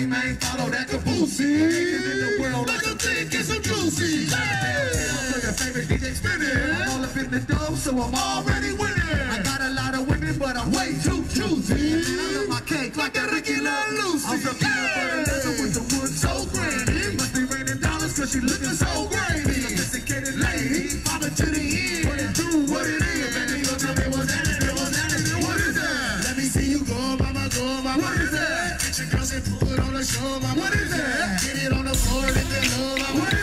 Train, man, follow that. Taking in the world like a thick and some juicy. So your favorite DJ spinning. I'm all up in the dough, so I'm already winning. I got a lot of women, but I'm way too choosy. I love my cake like a Ricky Lucy. I'm from peanut with the wood so. Must be raining dollars cause she looking so. Sophisticated lady, follow to the end. What it do, what it is. Baby, you tell me what's happening, what's happening, what is that? Let me see you go, mama, go, mama. What is that? Your girls and put on the show, mama. What is that? Get it on the floor, let them know, mama. What is